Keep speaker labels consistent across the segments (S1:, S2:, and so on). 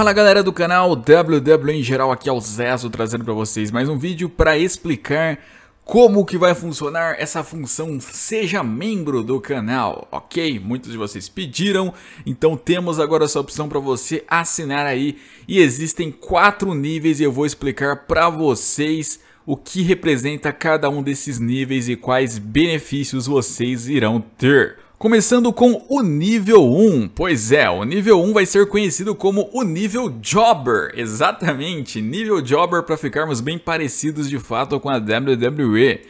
S1: Fala galera do canal WW em geral, aqui é o Zezo trazendo para vocês mais um vídeo para explicar como que vai funcionar essa função seja membro do canal, ok? Muitos de vocês pediram, então temos agora essa opção para você assinar aí e existem quatro níveis e eu vou explicar para vocês o que representa cada um desses níveis e quais benefícios vocês irão ter. Começando com o nível 1, pois é, o nível 1 vai ser conhecido como o nível Jobber, exatamente, nível Jobber para ficarmos bem parecidos de fato com a WWE.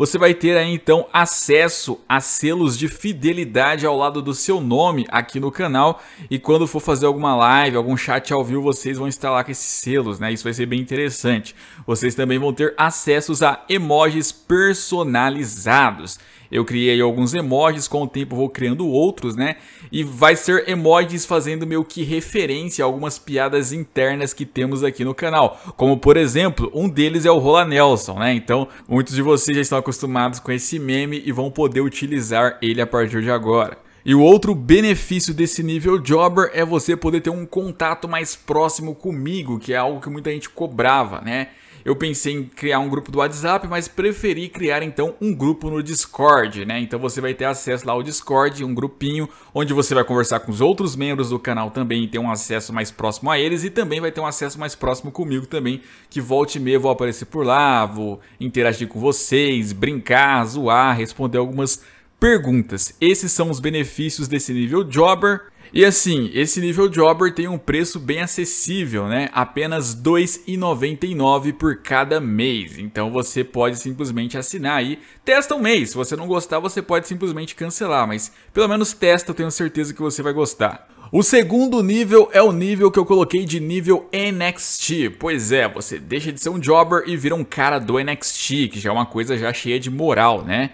S1: Você vai ter aí então acesso a selos de fidelidade ao lado do seu nome aqui no canal e quando for fazer alguma live, algum chat ao vivo, vocês vão instalar com esses selos, né? Isso vai ser bem interessante. Vocês também vão ter acessos a emojis personalizados. Eu criei alguns emojis, com o tempo vou criando outros, né? E vai ser emojis fazendo meio que referência a algumas piadas internas que temos aqui no canal. Como por exemplo, um deles é o Rola Nelson, né? Então, muitos de vocês já estão acostumados com esse meme e vão poder utilizar ele a partir de agora. E o outro benefício desse nível Jobber é você poder ter um contato mais próximo comigo, que é algo que muita gente cobrava, né? Eu pensei em criar um grupo do WhatsApp, mas preferi criar então um grupo no Discord, né? Então você vai ter acesso lá ao Discord, um grupinho onde você vai conversar com os outros membros do canal também e ter um acesso mais próximo a eles e também vai ter um acesso mais próximo comigo também, que volte e meia vou aparecer por lá, vou interagir com vocês, brincar, zoar, responder algumas perguntas. Esses são os benefícios desse nível Jobber. E assim, esse nível Jobber tem um preço bem acessível, né? Apenas R$ 2,99 por cada mês. Então você pode simplesmente assinar aí. Testa um mês. Se você não gostar, você pode simplesmente cancelar. Mas pelo menos testa, eu tenho certeza que você vai gostar. O segundo nível é o nível que eu coloquei de nível NXT. Pois é, você deixa de ser um jobber e vira um cara do NXT, que já é uma coisa já cheia de moral, né?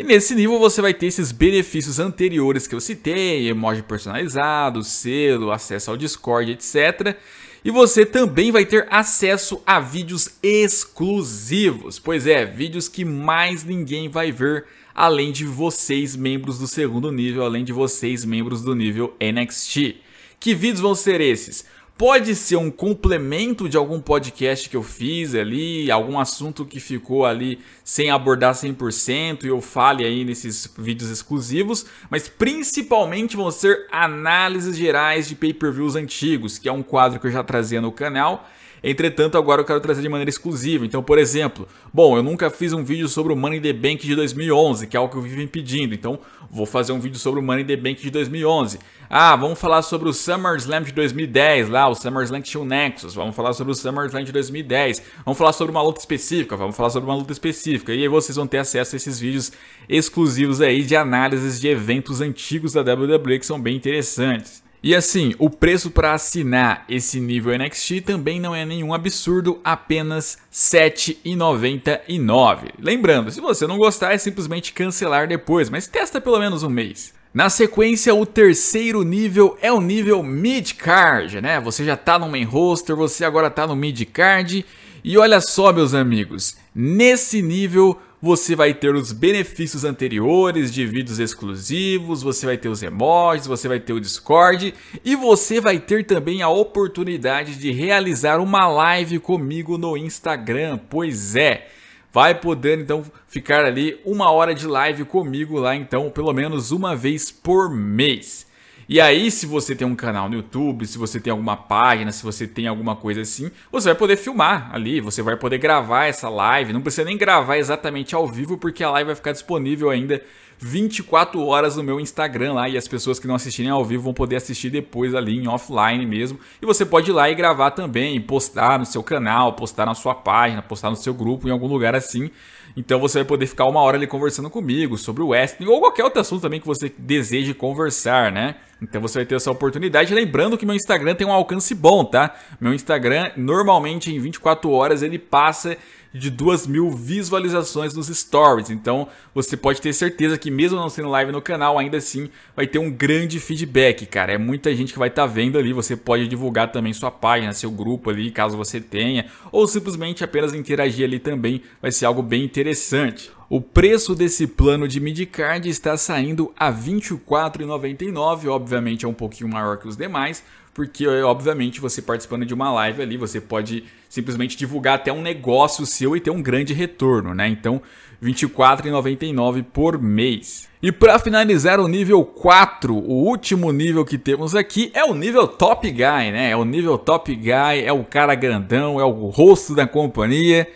S1: E nesse nível você vai ter esses benefícios anteriores que eu citei, emoji personalizado, selo, acesso ao Discord, etc. E você também vai ter acesso a vídeos exclusivos. Pois é, vídeos que mais ninguém vai ver além de vocês, membros do segundo nível, além de vocês, membros do nível NXT. Que vídeos vão ser esses? Pode ser um complemento de algum podcast que eu fiz ali, algum assunto que ficou ali sem abordar 100% e eu fale aí nesses vídeos exclusivos, mas principalmente vão ser análises gerais de pay-per-views antigos, que é um quadro que eu já trazia no canal Entretanto, agora eu quero trazer de maneira exclusiva. Então, por exemplo, bom, eu nunca fiz um vídeo sobre o Money the Bank de 2011, que é algo que eu vivo pedindo. Então, vou fazer um vídeo sobre o Money the Bank de 2011. Ah, vamos falar sobre o SummerSlam de 2010, lá, o SummerSlam que tinha o Nexus. Vamos falar sobre o SummerSlam de 2010. Vamos falar sobre uma luta específica, vamos falar sobre uma luta específica. E aí vocês vão ter acesso a esses vídeos exclusivos aí de análises de eventos antigos da WWE que são bem interessantes. E assim, o preço para assinar esse nível NXT também não é nenhum absurdo, apenas R$ 7,99. Lembrando, se você não gostar é simplesmente cancelar depois, mas testa pelo menos um mês. Na sequência, o terceiro nível é o nível mid-card, né? Você já tá no main roster, você agora tá no mid-card. E olha só, meus amigos, nesse nível você vai ter os benefícios anteriores de vídeos exclusivos, você vai ter os emojis, você vai ter o Discord e você vai ter também a oportunidade de realizar uma live comigo no Instagram. Pois é, vai poder então ficar ali uma hora de live comigo lá então, pelo menos uma vez por mês. E aí, se você tem um canal no YouTube, se você tem alguma página, se você tem alguma coisa assim, você vai poder filmar ali, você vai poder gravar essa live. Não precisa nem gravar exatamente ao vivo, porque a live vai ficar disponível ainda 24 horas no meu Instagram lá e as pessoas que não assistirem ao vivo vão poder assistir depois ali em offline mesmo. E você pode ir lá e gravar também, postar no seu canal, postar na sua página, postar no seu grupo, em algum lugar assim. Então você vai poder ficar uma hora ali conversando comigo sobre o wrestling ou qualquer outro assunto também que você deseje conversar, né? Então você vai ter essa oportunidade. Lembrando que meu Instagram tem um alcance bom, tá? Meu Instagram, normalmente em 24 horas, ele passa de 2 mil visualizações nos stories. Então você pode ter certeza que, mesmo não sendo live no canal, ainda assim vai ter um grande feedback, cara. É muita gente que vai estar tá vendo ali. Você pode divulgar também sua página, seu grupo ali, caso você tenha, ou simplesmente apenas interagir ali também. Vai ser algo bem interessante. O preço desse plano de midcard está saindo a R$ 24,99, obviamente é um pouquinho maior que os demais, porque obviamente você participando de uma live ali, você pode simplesmente divulgar até um negócio seu e ter um grande retorno, né? Então, R$ 24,99 por mês. E para finalizar o nível 4, o último nível que temos aqui é o nível Top Guy, né? É o nível Top Guy, é o cara grandão, é o rosto da companhia.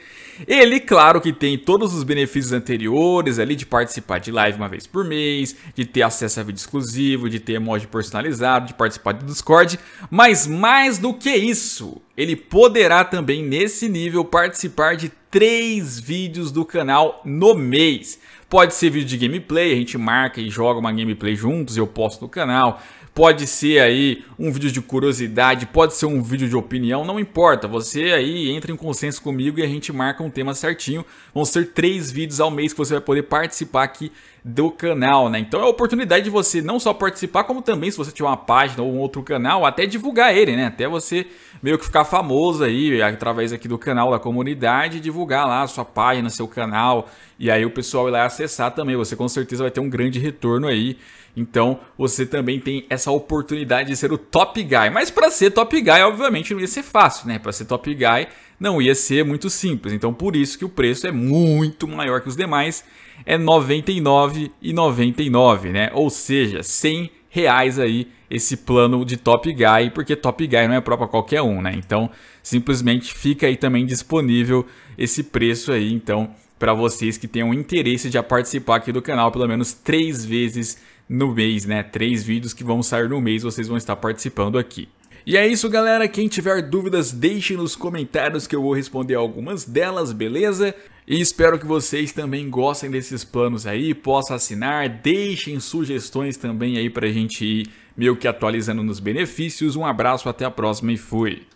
S1: Ele, claro que tem todos os benefícios anteriores ali de participar de live uma vez por mês, de ter acesso a vídeo exclusivo, de ter emoji personalizado, de participar do Discord, mas mais do que isso, ele poderá também nesse nível participar de três vídeos do canal no mês. Pode ser vídeo de gameplay, a gente marca e joga uma gameplay juntos, eu posto no canal pode ser aí um vídeo de curiosidade, pode ser um vídeo de opinião, não importa. Você aí entra em consenso comigo e a gente marca um tema certinho. Vão ser três vídeos ao mês que você vai poder participar aqui do canal, né? Então é a oportunidade de você não só participar, como também se você tiver uma página ou um outro canal, até divulgar ele, né? Até você meio que ficar famoso aí através aqui do canal da comunidade, divulgar lá a sua página, seu canal, e aí o pessoal ir lá acessar também. Você com certeza vai ter um grande retorno aí. Então você também tem essa oportunidade de ser o top guy. Mas para ser top guy, obviamente não ia ser fácil, né? Para ser top guy não ia ser muito simples. Então por isso que o preço é muito maior que os demais. É R$ 99,99, né? Ou seja, 100 reais aí esse plano de Top Guy, porque Top Guy não é próprio a qualquer um, né? Então, simplesmente fica aí também disponível esse preço aí, então, para vocês que tenham interesse de participar aqui do canal pelo menos três vezes no mês, né? Três vídeos que vão sair no mês, vocês vão estar participando aqui. E é isso, galera. Quem tiver dúvidas, deixe nos comentários que eu vou responder algumas delas, beleza? E espero que vocês também gostem desses planos aí, possam assinar, deixem sugestões também aí pra gente ir meio que atualizando nos benefícios. Um abraço, até a próxima e fui!